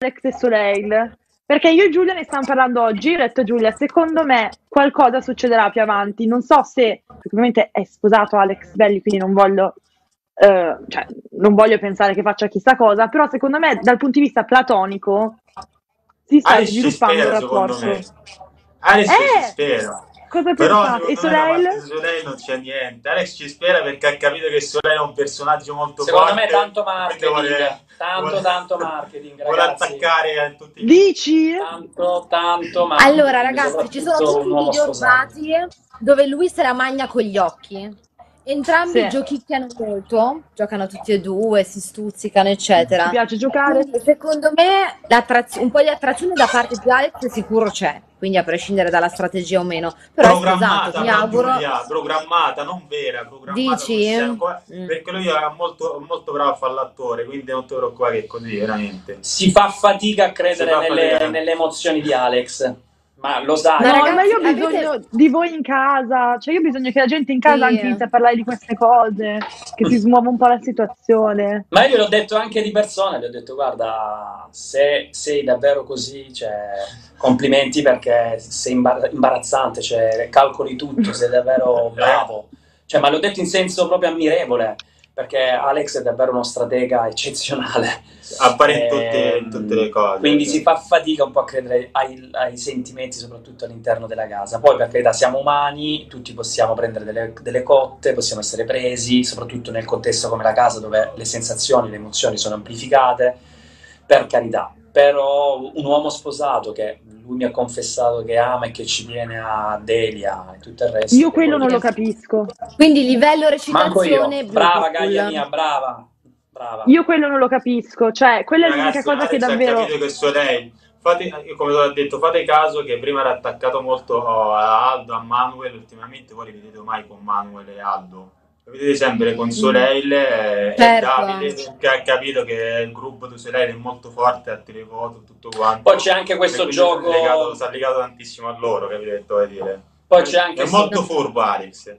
Alex e Soleil. Perché io e Giulia ne stiamo parlando oggi. Ho detto Giulia, secondo me qualcosa succederà più avanti. Non so se, ovviamente è sposato Alex Belli, quindi non voglio, eh, cioè, non voglio pensare che faccia chissà cosa, però secondo me dal punto di vista platonico si sta Alex ci sviluppando un spera, secondo rapporto. Alex Eh! ci spera. Cosa Però pensate? E secondo Soleil? Soleil non c'è niente. Alex ci spera perché ha capito che Soleil è un personaggio molto Secondo forte. me tanto marketing, vuole- tanto vuole- tanto marketing, Vuole ragazzi. attaccare a tutti i Dici? Tanto, tanto marketing. Allora, ragazzi, ci sono tutti i video usati dove lui se la magna con gli occhi. Entrambi Sì. giochicchiano molto, giocano tutti e due, si stuzzicano, eccetera. Ti piace giocare? Quindi, secondo me un po' di attrazione da parte di Alex sicuro c'è, quindi a prescindere dalla strategia o meno. Però è programmata, mi però, auguro. Giulia, programmata, non vera, programmata. Dici? qua- Mm. Perché lui è molto, molto bravo a fare l'attore, quindi non ti preoccupare che è così, veramente. Si fa fatica a credere fa nelle, fatica. nelle emozioni di Alex, ma lo sai. Ma No, ragazzi, ma io ho avete- bisogno di voi in casa, cioè io ho bisogno che la gente in casa Sì. anche inizi a parlare di queste cose, che si smuova un po' la situazione. Ma io gliel'ho detto anche di persona, gli ho detto guarda, se sei davvero così, cioè, complimenti perché sei imbar- imbarazzante, cioè, calcoli tutto, sei davvero bravo. Cioè, ma l'ho detto in senso proprio ammirevole, perché Alex è davvero uno stratega eccezionale. Appare in Ehm, tutte, in tutte le cose. Quindi si fa fatica un po' a credere ai, ai sentimenti, soprattutto all'interno della casa. Poi, per carità, siamo umani, tutti possiamo prendere delle, delle cotte, possiamo essere presi, soprattutto nel contesto come la casa, dove le sensazioni, le emozioni sono amplificate. Per carità, però un uomo sposato che lui mi ha confessato che ama e che ci viene a Delia e tutto il resto. Io quello non lo capisco. Quindi livello recitazione Brava. Gaglia mia, brava. Brava. Io quello non lo capisco, cioè quella è l'unica cosa che Alex ha davvero... capito che Soleil, fate, io come ho detto, fate caso che prima era attaccato molto oh, a Aldo, a Manuel, ultimamente voi li vedete mai con Manuel e Aldo. Vedete sempre con Soleil e, e Certo. Davide, che ha capito che il gruppo di Soleil è molto forte, a televoto, tutto quanto. Poi c'è anche questo E gioco. Si è legato, si è legato tantissimo a loro, capito dire? Poi c'è anche È molto furbo Alex.